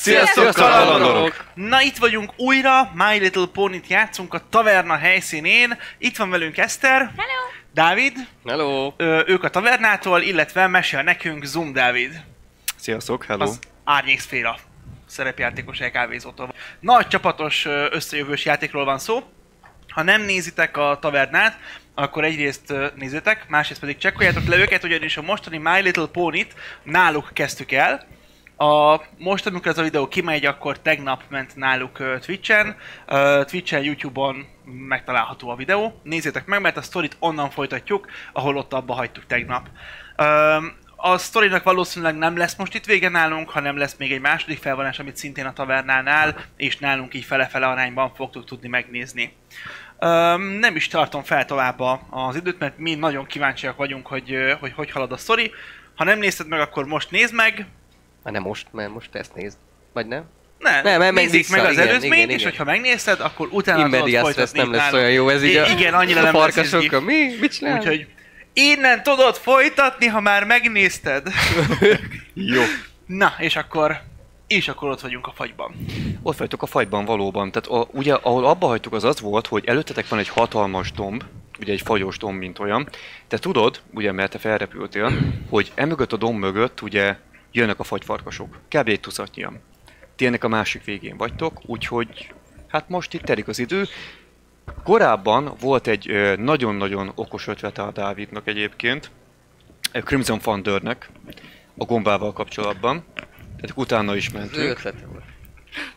Sziasztok, kalandorok! Na itt vagyunk újra, My Little Pony-t játszunk a taverna helyszínén. Itt van velünk Eszter, Hello! Dávid, Hello! ö, ők a tavernától, illetve mesél nekünk Zoom Dávid, Sziasztok, hello! az árnyékszféra szerepjátékos elkávézótól. Nagy csapatos összejövős játékról van szó. Ha nem nézitek a tavernát, akkor egyrészt nézzétek, másrészt pedig csekkoljátok le őket, ugyanis a mostani My Little Pony-t náluk kezdtük el. A, most, amikor ez a videó kimegy, akkor tegnap ment náluk uh, Twitch-en. Uh, Twitch-en, YouTube-on megtalálható a videó. Nézzétek meg, mert a sztorit onnan folytatjuk, ahol ott abba hagytuk tegnap. Um, a sztorinak valószínűleg nem lesz most itt vége nálunk, hanem lesz még egy második felvonás, amit szintén a tavernánál, és nálunk így fele-fele arányban fogtuk tudni megnézni. Um, nem is tartom fel tovább az időt, mert mi nagyon kíváncsiak vagyunk, hogy hogy, hogy halad a sztori. Ha nem nézted meg, akkor most nézd meg, Már nem most, mert most ezt nézd. Vagy nem? ne, Nem, nem, nézzék vissza, meg az igen, előzményt, igen, és igen. hogyha megnézted, akkor utána tudod Immediate ez folytatni nem lesz nálunk. olyan jó, ez így a, I- igen, annyira a nem farkasokkal. Mi? Mit csinál? Úgyhogy innen tudod folytatni, ha már megnézted. Jó. Na, és akkor, és akkor ott vagyunk a fagyban. Ott vagytok a fagyban valóban. Tehát a, ugye, ahol abba hagytuk, az az volt, hogy előttetek van egy hatalmas domb, ugye egy fagyos domb, mint olyan. Te tudod, ugye, mert te felrepültél, hogy emögött a domb mögött ugye jönnek a fagyfarkasok. Kb. egy tucatnyian. Ti ennek a másik végén vagytok, úgyhogy hát most itt telik az idő. Korábban volt egy ö, nagyon-nagyon okos ötlete a Dávidnak egyébként, ö, Crimson Thundernek, a gombával kapcsolatban. Tehát utána is Az ő mentünk. ötlete volt.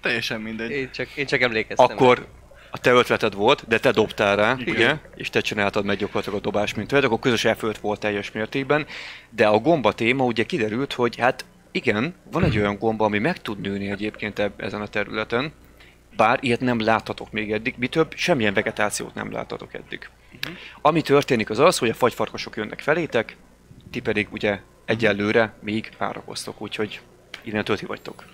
Teljesen mindegy. Én csak, én csak emlékeztem. Akkor a te ötleted volt, de te dobtál rá, Igen. ugye? És te csináltad meg gyakorlatilag a dobás, mint olyan, akkor közös effort volt teljes mértékben. De a gomba téma ugye kiderült, hogy hát igen, van egy olyan gomba, ami meg tud nőni egyébként eb- ezen a területen, bár ilyet nem láthatok még eddig, mi több, semmilyen vegetációt nem láthatok eddig. Uh-huh. Ami történik az az, hogy a fagyfarkasok jönnek felétek, ti pedig ugye egyelőre még várakoztok, úgyhogy innentől ti vagytok.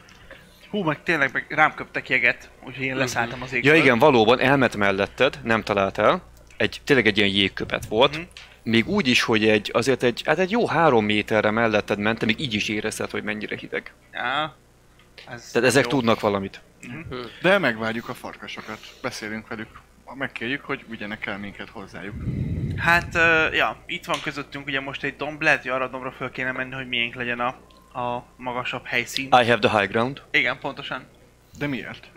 Hú, meg tényleg meg rám köptek jeget, úgyhogy én leszálltam az égből. Ja igen, valóban elment melletted, nem talált el. Egy, tényleg egy ilyen jégköpet volt. Mhm. Még úgy is, hogy egy, azért egy, hát egy jó három méterre melletted ment, még így is érezted, hogy mennyire hideg. Ja, ez Tehát ezek jó. tudnak valamit. De megvárjuk a farkasokat, beszélünk velük, megkérjük, hogy vigyenek el minket hozzájuk. Hát, uh, ja, itt van közöttünk ugye most egy domb, lehet, hogy arra a dombra föl kéne menni, hogy miénk legyen a, a magasabb helyszín. I have the high ground. Igen, pontosan. De miért?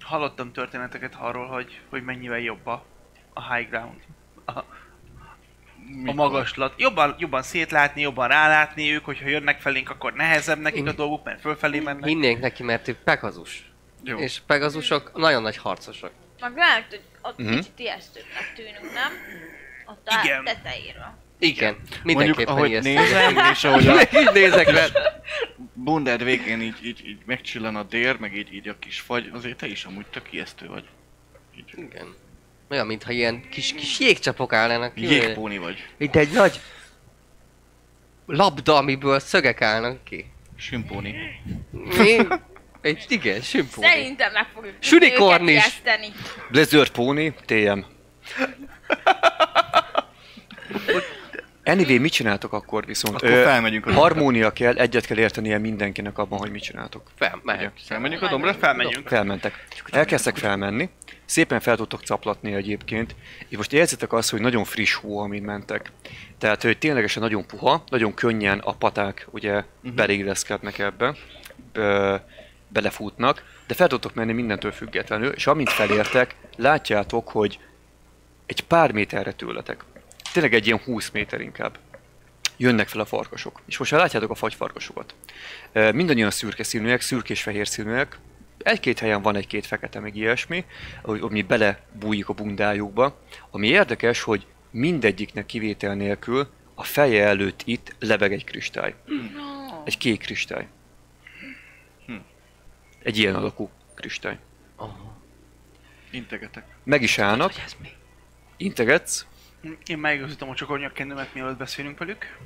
Hallottam történeteket arról, hogy, hogy mennyivel jobb a, a high ground. A, a magaslat. Jobban, jobban szétlátni, jobban rálátni ők, hogyha jönnek felénk, akkor nehezebb nekik a dolguk, mert fölfelé mennek. Hinnénk neki, mert ő Pegazus. Jó. És Pegazusok nagyon nagy harcosok. Meg lehet, hogy ott Mhm. uh-huh. kicsit ijesztőbbnek tűnünk, nem? Ott a Igen. tetejéről. Igen, Mondjuk, mindenképpen ahogy ijesztő. nézem, és ahogy a így nézek le. bundád végén így, így, így megcsillan a dér, meg így, így a kis fagy, azért te is amúgy tök ijesztő vagy. Így. Igen. Olyan, mintha ilyen kis, kis jégcsapok állnának ki. Jégpóni vagy. Mint egy nagy labda, amiből szögek állnak ki. Simpóni. Mi? Egy, igen, simpóni. Szerintem meg fogjuk Sunicorn őket is. Blizzard Pony, TM. Anyway, mit csináltok akkor viszont? Akkor felmegyünk a harmónia kell, egyet kell értenie mindenkinek abban, hogy mit csináltok. Fel, mehet. Felmegyünk a dombra? Felmegyünk. Felmentek. Elkezdtek felmenni, szépen fel tudtok caplatni egyébként, és most érzitek azt, hogy nagyon friss hó, amin mentek. Tehát, hogy ténylegesen nagyon puha, nagyon könnyen a paták ugye uh-huh. beleilleszkednek ebbe, ö, belefutnak, de fel tudtok menni mindentől függetlenül, és amint felértek, látjátok, hogy egy pár méterre tőletek, tényleg egy ilyen 20 méter inkább, jönnek fel a farkasok. És most már látjátok a fagyfarkasokat. Mindannyian szürke színűek, szürkés-fehér színűek, egy-két helyen van egy-két fekete, meg ilyesmi, hogy- ami belebújik a bundájukba. Ami érdekes, hogy mindegyiknek kivétel nélkül a feje előtt itt lebeg egy kristály. Egy kék kristály. Egy ilyen alakú kristály. Integetek. Meg is állnak, integetsz, Én megőzítem a csokornyakkendőmet, mielőtt beszélünk velük.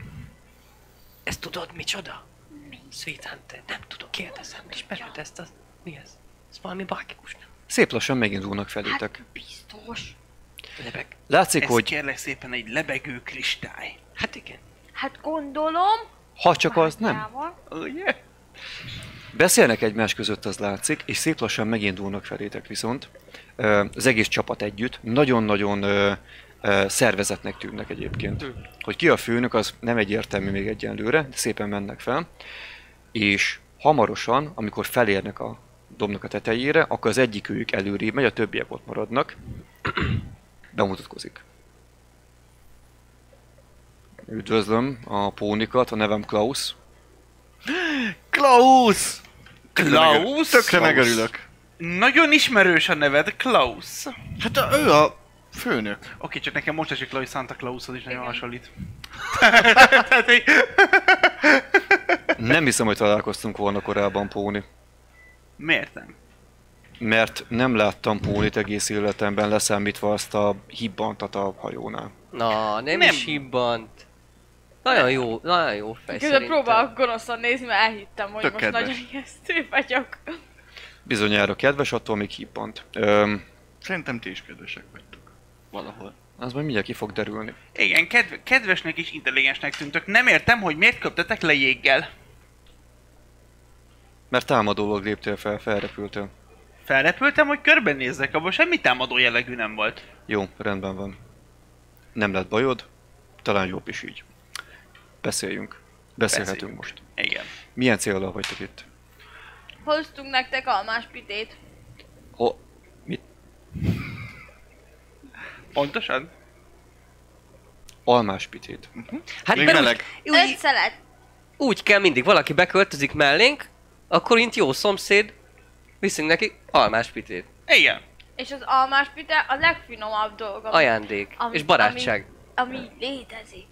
Ezt tudod micsoda? Sweet Hunter, nem tudok, kérdezem, ismered ezt a... Mi ez? Ez valami mágikus, nem? szép lassan megindulnak felétek. Hát biztos. Lebeg. Látszik, Ez hogy kérlek szépen egy lebegő kristály. Hát igen. Hát gondolom. ha csak az nem, mágiával. Ugye? Beszélnek egymás között, az látszik, és szép lassan megindulnak felétek viszont. Az egész csapat együtt. Nagyon-nagyon szervezetnek tűnnek egyébként. Hogy ki a főnök, az nem egyértelmű még egyenlőre, de szépen mennek fel. És hamarosan, amikor felérnek a dobnak a tetejére, akkor az egyik őjük előrébb megy, a többiek ott maradnak. Bemutatkozik. Üdvözlöm a pónikat, a nevem Klaus. Klaus! Klaus? Tökre megörülök. Nagyon ismerős a neved, Klaus. Hát a, ő a főnök. csak nekem most esik le, hogy Santa Claushoz is nagyon Igen. hasonlít. Nem hiszem, hogy találkoztunk volna korábban, Póni. Miért nem? Mert nem láttam Pónit egész életemben, leszámítva azt a hibbantat a hajónál. Na, nem, Nem. is hibbant. Nagyon jó, nagyon jó fej Közben szerintem. próbálok gonoszan nézni, mert elhittem, hogy Tök most kedves. nagyon ijesztő vagyok. Bizonyára kedves, attól még hibbant. Öm, Szerintem ti is kedvesek vagytok. Valahol. az majd mindjárt ki fog derülni. Igen, kedve- kedvesnek és intelligensnek tűntök. Nem értem, hogy miért köptetek le jéggel. Mert támadólag léptél fel, felrepültél. Felrepültem, hogy körbenézzek, abban semmi támadó jellegű nem volt. Jó, rendben van. Nem lett bajod, talán jobb is így. Beszéljünk. Beszélhetünk Beszéljünk. most. Igen. Milyen célra vagytok itt? Hoztunk nektek almás pitét. Ho... Mit? Pontosan? Almás pitét. Hát Még meleg. Úgy, Öt úgy, szelet. úgy kell mindig, valaki beköltözik mellénk, akkor itt jó szomszéd, viszünk neki almás pitét. Igen. És az almás pite a legfinomabb dolog, ami, Ajándék. Ami- és barátság. ami létezik.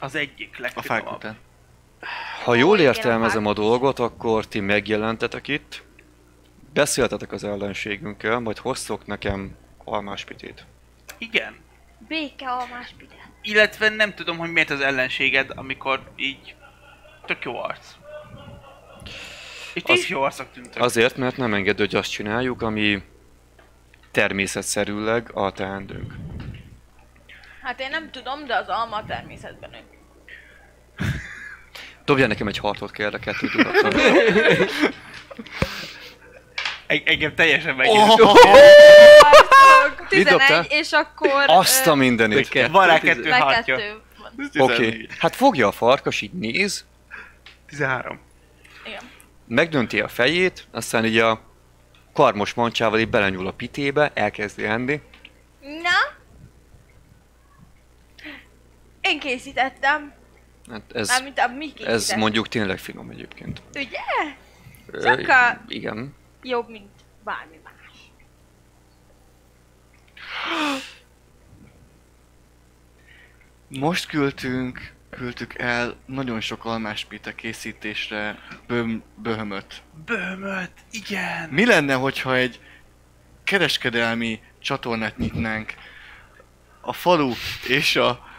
Az egyik A legfinomabb. fák után. Ha jól értelmezem a dolgot, akkor ti megjelentetek itt, beszéltetek az ellenségünkkel, majd hoztok nekem almás pitét. Igen. Béke almás pite. Illetve nem tudom, hogy miért az ellenséged, amikor így tök jó arc. És ti Az- is jó arcok tűntök. Azért, mert nem enged, hogy azt csináljuk, ami természetszerűleg a teendőnk. Hát én nem tudom, de az alma a természetben nő. Dobjál nekem egy hartot a kettő tudattal. Eg- engem teljesen meg. Oh! Dobtál? 11, és akkor... Azt a mindenit. Van rá kettő hátja. Oké, 14. okay. hát fogja a farkas, így néz, 13. Igen. megdönti a fejét, aztán így a karmos mancsával így belenyúl a pitébe, elkezdi enni. Na? Én készítettem. Hát ez, Mármint a mi ez mondjuk tényleg finom egyébként. Ugye? A- Igen. Jobb, mint bármi. Most küldtünk, küldtük el nagyon sok almáspite készítésre böm, böhömöt. Böhmöt, igen. Mi lenne, hogyha egy kereskedelmi csatornát nyitnánk a falu és a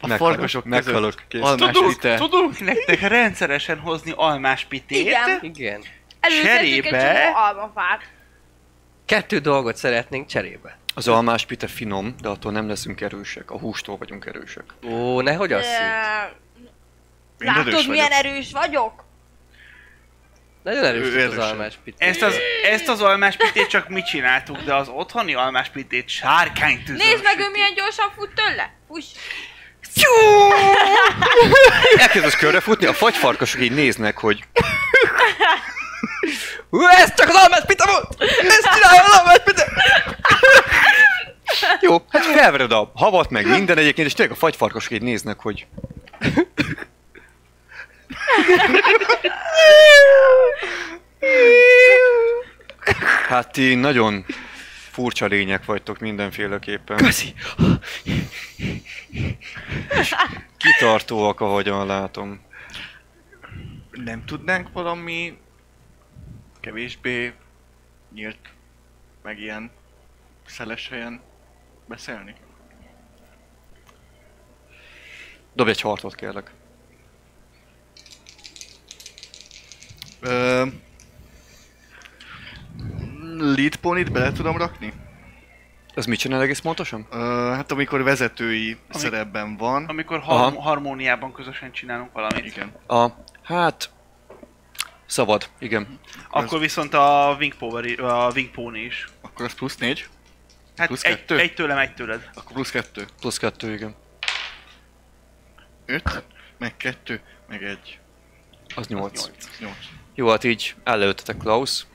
a Meghalok, farkasok meghalok, között. Tudunk, almáspite? tudunk nektek rendszeresen hozni almáspitét. Igen. Igen. Előszedjük egy csomó almafát. Kettő dolgot szeretnénk cserébe. Az almás pite finom, de attól nem leszünk erősek. A hústól vagyunk erősek. Ó, nehogy azt hidd. De... Én erős Látod, milyen vagyok. erős vagyok? Nagyon erős Ő az erősebb. almás pitét. Ezt az, ezt az almáspitét csak mi csináltuk, de az otthoni almáspitét sárkánytűzön. Nézd meg, ő milyen gyorsan fut tőle. Fuss. Elkezdesz körre futni, a fagyfarkasok így néznek, hogy ez csak az almás pita volt! Ezt csinálja az almás pita! jó, hát felvered a havat, meg minden egyébként, és tényleg a fagyfarkasok így néznek, hogy Hát ti nagyon furcsa lények vagytok mindenféleképpen. Köszi! Kitartóak, ahogyan látom. Nem tudnánk valami kevésbé nyílt, meg ilyen szeles helyen beszélni? Dobj egy hartot, kérlek. Ö, lead ponit bele tudom rakni? Ez mit csinál egész pontosan? Ö, hát amikor vezetői szerepben van. Amikor Aha. har- harmóniában közösen csinálunk valamit. Igen. A, hát, Szabad, igen. Akkor viszont a Wing, Power, a Wing Pony is. Akkor az plusz négy, Hát Plusz egy, kettő? egy tőlem, egy tőled. akkor plusz kettő. Plusz kettő, igen. Öt, meg kettő, meg egy. Az nyolc. Nyolc. Nyolc. Jó, hát így előttetek Klaus.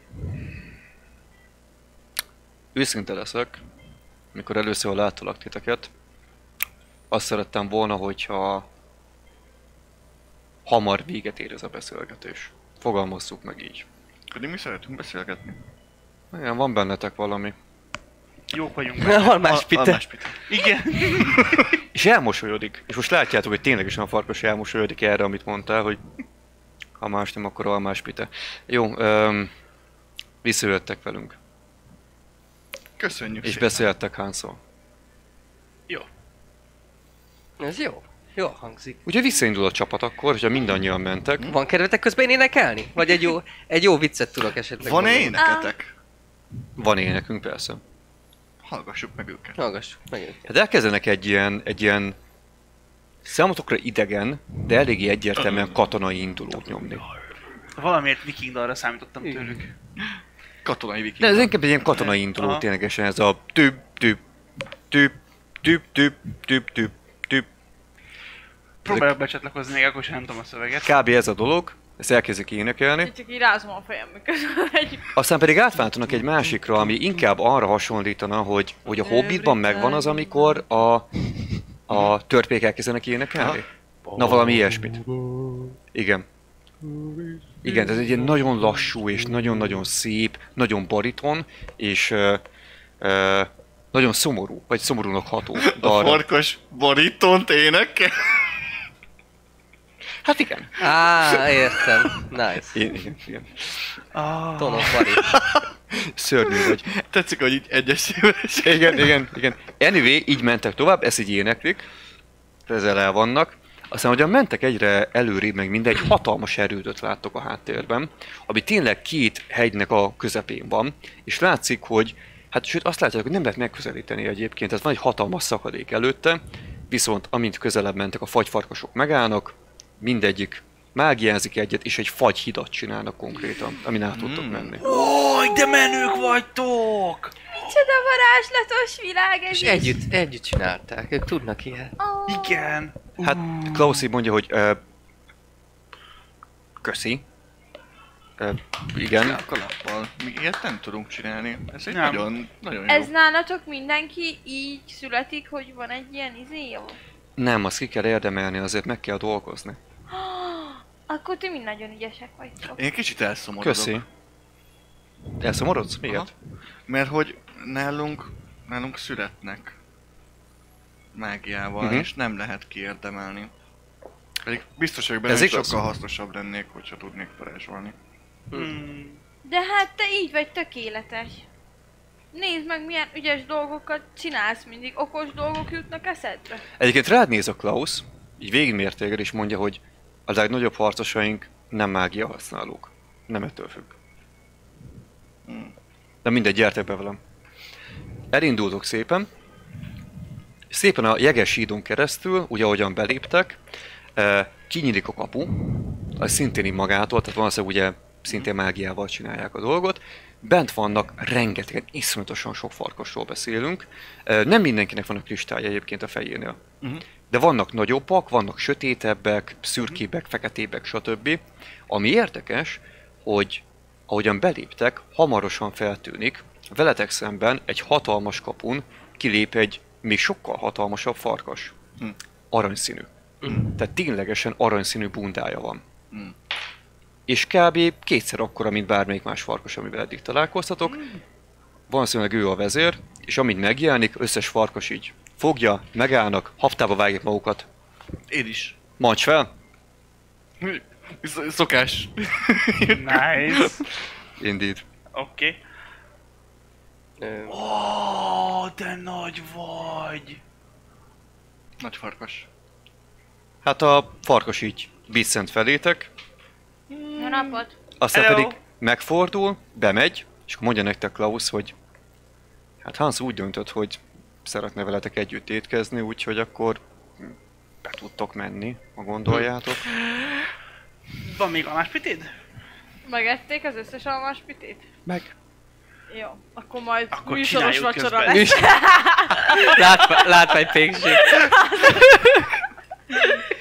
Őszinte leszek, mikor először láttalak titeket, azt szerettem volna, hogyha hamar véget ér ez a beszélgetés. Fogalmazzuk meg így. Pedig mi szeretünk beszélgetni. Igen, van bennetek valami. Jók vagyunk. Almás pite. Almás pite. Igen. És elmosolyodik. És most látjátok, hogy ténylegesen a farkas elmosolyodik erre, amit mondtál, hogy ha más nem, akkor almás pite. Jó, öm, visszajöttek velünk. Köszönjük És szépen. beszéltek Hanszol. Jó. Ez jó. Jó hangzik. Ugye visszaindul a csapat akkor, hogyha mindannyian mentek. Van kedvetek közben énekelni? Vagy egy jó, egy jó viccet tudok esetleg Van-e mondani? éneketek? Van énekünk persze. Hallgassuk meg őket. Hallgassuk meg őket. Hát elkezdenek egy ilyen, egy ilyen számotokra idegen, de eléggé egyértelműen katonai indulót nyomni. Valamiért viking dalra számítottam tőlük. Katonai viking. De ez inkább egy ilyen katonai induló, Aha. ténylegesen ez a tüp, tüp, tüp, tüp, tüp, tüp, tüp. Próbálok becsatlakozni, még akkor sem nem tudom a szöveget. Kb. ez a dolog, ezt elkezdik énekelni, Én csak így rázom a fejem, miközben egy... aztán pedig átváltanak egy másikra, ami inkább arra hasonlítana, hogy, hogy a Hobbitban megvan az, amikor a, a törpék elkezdenek énekelni. Na valami ilyesmit. Igen. Igen, ez egy ilyen nagyon lassú és nagyon-nagyon szép, nagyon bariton, és ö, ö, nagyon szomorú, vagy szomorúnak ható A dalra. farkas barítont énekel. Hát igen. Á, értem. Nice. Igen, igen, igen. Ah, Tonok Bari. Szörnyű vagy. Tetszik, hogy így egyesével Igen, igen, igen. Anyway, így mentek tovább, ezt így éneklik. Ezzel el vannak. Aztán, hogyan mentek egyre előrébb, meg mindegy hatalmas erődöt láttok a háttérben, ami tényleg két hegynek a közepén van, és látszik, hogy Hát sőt, azt látjátok, hogy nem lehet megközelíteni egyébként, tehát van egy hatalmas szakadék előtte, viszont amint közelebb mentek, a fagyfarkasok megállnak, mindegyik mágiázik egyet, és egy fagyhidat csinálnak konkrétan, amin át tudtok menni. Ój, de menők vagytok! Micsoda varázslatos világ ez És is. együtt, együtt csinálták. Ők tudnak ilyet. Ó, Igen. Hát Klaus így mondja, hogy uh, köszi. Uh, igen. A kalappal. Mi ilyet nem tudunk csinálni. Ez egy Nem. nagyon, nagyon jó. Ez nálatok mindenki így születik, hogy van egy ilyen izé? Jó. Nem, azt ki kell érdemelni, azért meg kell dolgozni. Akkor ti mind nagyon ügyesek vagytok. Én kicsit elszomorodok. Köszi. Elszomorodsz? Miért? Aha. Mert hogy nálunk, nálunk születnek mágiával, Mhm. és nem lehet kiérdemelni. Pedig biztos vagyok benne, Ez hogy sokkal hasznosabb lennék, hogyha tudnék varázsolni. Hmm. De hát te így vagy tökéletes. Nézd meg, milyen ügyes dolgokat csinálsz mindig. Okos dolgok jutnak eszedbe. Egyébként rád néz a Klaus, így végigmér téged, és mondja, hogy a legnagyobb harcosaink nem mágia használók. Nem ettől függ. De mindegy, gyertek be velem. Elindultok szépen, szépen a jeges hídon keresztül, ugye ahogyan beléptek, eh, kinyílik a kapu, az szintén így magától, tehát valószínűleg ugye szintén mágiával csinálják a dolgot. Bent vannak rengetegen, iszonyatosan sok farkasról beszélünk. Nem mindenkinek van a kristály egyébként a fejénél. Mhm. De vannak nagyobbak, vannak sötétebbek, szürkébbek, feketébbek, stb. Ami érdekes, hogy ahogyan beléptek, hamarosan feltűnik, veletek szemben egy hatalmas kapun kilép egy még sokkal hatalmasabb farkas. Hm. Aranyszínű. Tehát ténylegesen aranyszínű bundája van. És kb. kétszer akkora, mint bármelyik más farkas, amivel eddig találkoztatok. Valószínűleg ő a vezér, és amint megjelenik, összes farkas így fogja, megállnak, haftába vágják magukat. Én is. Mancs fel! Sz- Szokás. Nice. Indeed. Oké. Ö, Ó, de nagy vagy. Nagy farkas. Hát a farkas így biccent felétek, Jó napot! aztán Hello. pedig megfordul, bemegy, és akkor mondja nektek Klaus, hogy hát Hans úgy döntött, hogy szeretne veletek együtt étkezni, úgyhogy akkor be tudtok menni, ha gondoljátok. Van még a máspitéd? Megették az összes almás pitét? Meg. Jó, akkor majd Akkor műsoros vacsora közben. lesz. Látva, látványpékség.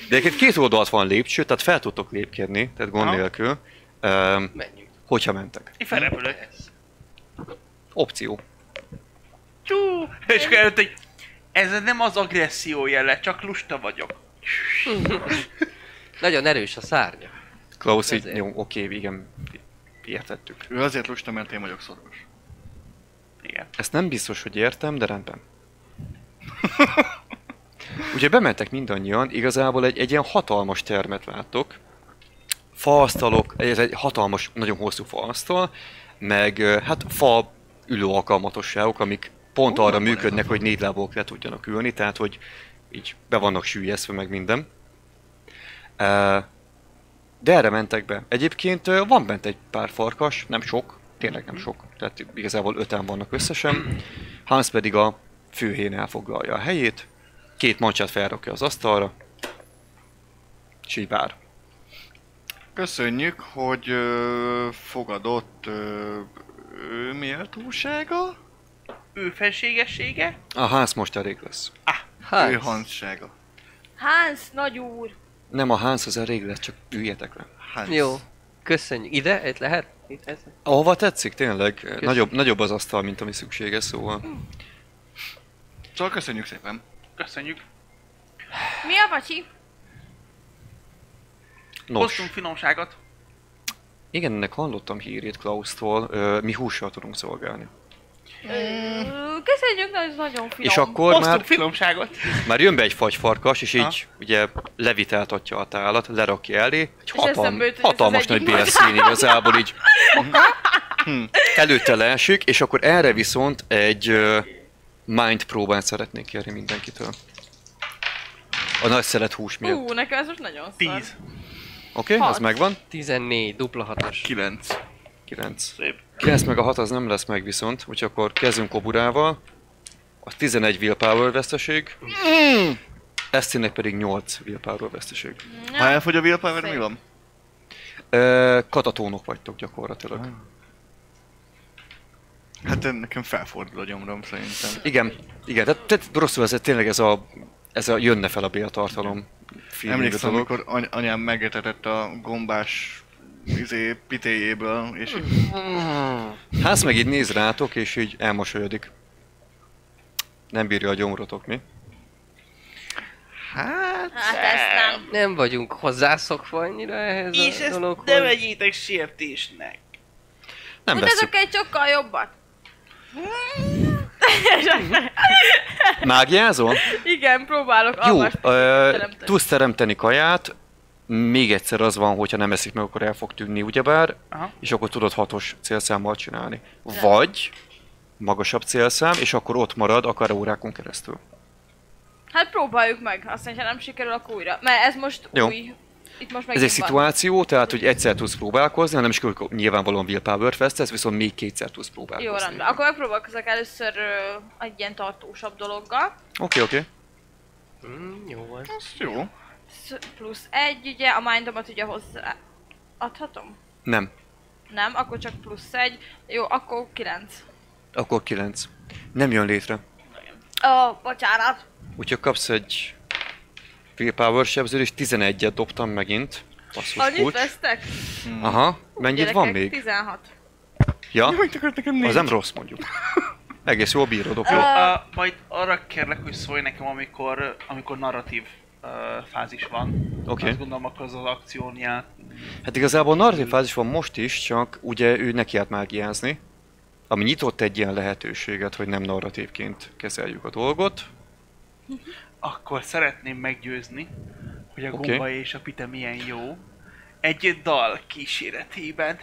De egyébként két oldalt van lépcső, tehát fel tudtok lépkedni, tehát gond Aha. nélkül. Um, Menjünk. hogyha mentek. Én felrepülök. Opció. Csú! És akkor előtt egy... Ez nem az agresszió jele, csak lusta vagyok. Nagyon erős a szárnya. Klaus így, jó, oké, igen, értettük. Ő azért lusta, mert én vagyok szoros. Igen. Ezt nem biztos, hogy értem, de rendben. Ugye bementek mindannyian, igazából egy, egy ilyen hatalmas termet láttok. Faasztalok, ez egy hatalmas, nagyon hosszú faasztal, meg hát fa ülő alkalmatosságok, amik pont arra működnek, hogy négy lábok le tudjanak ülni, tehát hogy így be vannak sűjeszve meg minden. De erre mentek be. Egyébként van bent egy pár farkas, nem sok, tényleg nem sok, tehát igazából öten vannak összesen. Hans pedig a főhén elfoglalja a helyét, két mancsát felrakja az asztalra, és így vár. Köszönjük, hogy ö, fogadott ö, ő méltósága? Ő felségessége? A Hans most elég lesz. Hát, Ő hanssága. Hans, nagy úr. Nem a Hans az elég lesz, csak üljetek le. Hans. jó. Köszönjük. Ide? Itt lehet? Itt ez? Ahova tetszik, tényleg. Nagyobb, nagyobb az asztal, mint ami szükséges, szóval. Szóval köszönjük szépen. Köszönjük. Mi a pacsi? Nos, Hoztunk finomságot. igen, ennek hallottam hírét Klaustól, ö, mi hússal tudunk szolgálni. Ö, Köszönjük, ez nagyon finom. És akkor Hoztunk már, finomságot. már jön be egy fagyfarkas, és így Ha. ugye levitáltatja a tálat, lerakja elé, egy hatalm, jut, hatalmas az nagy bélszín igazából így előtte leesik, és akkor erre viszont egy ö, mind próbát szeretnék kérni mindenkitől. A nagy szelet hús miatt. Ú, nekem ez most nagyon szar. Tíz. Oké, okay, az hat. megvan. 14, dupla hatos. 9. 9. Szép. 9 meg a 6 az nem lesz meg viszont, úgyhogy akkor kezdünk Koburával. A 11 willpower veszteség. Esztének pedig 8 willpower veszteség. Ha elfogy a willpower, Szép. mi van? Ö, katatónok vagytok gyakorlatilag. Hát nekem felfordul a gyomrom szerintem. Igen, igen, tehát, tehát rosszul ez tényleg ez a, ez a jönne fel a béltartalom feeling Emlékszem, dolog. amikor any- anyám megetetett a gombás izé, pitéjéből, és így, Ház meg így néz rátok, és így elmosolyodik. Nem bírja a gyomrotok, mi? hát... Hát ezt nem. Nem vagyunk hozzászokva annyira ehhez És a ezt dologhoz. ne vegyétek sértésnek. Nem veszük. egy sokkal jobbat. Mágiázol? Igen, próbálok Jó, ö, teremteni. tudsz teremteni kaját, még egyszer az van, hogyha nem eszik meg, akkor el fog tűnni, ugyebár, Aha. és akkor tudod hatos célszámmal csinálni. Vagy magasabb célszám, és akkor ott marad akár órákon keresztül. Hát próbáljuk meg, aztán ha nem sikerül, akkor újra. Mert ez most Jó. új. Itt most Ez egy megint van. szituáció, tehát hogy egyszer tudsz próbálkozni, ha nem is akkor nyilvánvalóan willpower vesztesz, viszont még kétszer tudsz próbálkozni. Jó, rendben. Akkor megpróbálkozok először ö, egy ilyen tartósabb dologgal. Oké, oké. Mm, jó van. Az jó. Sz- Plusz egy, ugye, a mindomat ugye hozzá... Adhatom? Nem. Nem, akkor csak plusz egy. Jó, akkor kilenc. Akkor 9. Nem jön létre. Ó, bocsánat. Úgyhogy kapsz egy willpower sebződés, 11-et dobtam megint. Basszus Annyit kulcs. vesztek? Aha, mennyit Gyerekek, van még? 16. Ja, az nem rossz mondjuk. Egész jól bírod, oké. Ö, Uh, majd arra kérlek, hogy szólj nekem, amikor, amikor narratív uh, fázis van. Oké. Azt gondolom, akkor az az akciónját. Hát igazából narratív fázis van most is, csak ugye ő nekiállt mágiázni. Ami nyitott egy ilyen lehetőséget, hogy nem narratívként kezeljük a dolgot. Akkor szeretném meggyőzni, hogy a gomba és a pite milyen jó. Egy dal kíséretében.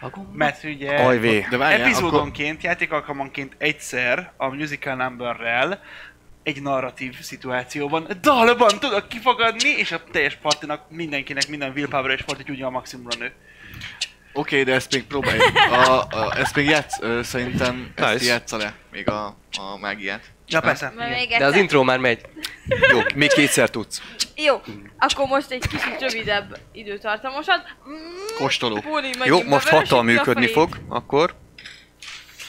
A gomba? Mert ugye Ajvé. De várjál, epizódonként, játékalkalmanként egyszer a musical numberrel egy narratív szituációban, dalban tudok kifogadni, és a teljes partinak, mindenkinek, minden willpower és part úgy a maximumra nő. Oké, de ezt még próbáljuk. A, a, ezt még játsz, ö, szerintem ezt Nice. játsza le, még a, a mágiát. Ja persze, De az intro már megy. Jó, még kétszer tudsz. Jó, akkor most egy kicsit rövidebb időtartamosat. Kóstoló. Megint Jó, most hattal működni fog, akkor.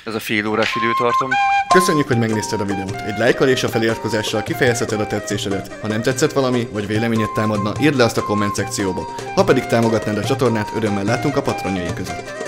Ez a fél órás időtartam. Köszönjük, hogy megnézted a videót. Egy lájkkal és a feliratkozással kifejezheted a tetszésedet. Ha nem tetszett valami, vagy véleményed támadna, írd le azt a komment szekcióba. Ha pedig támogatnád a csatornát, örömmel látunk a patronjai között.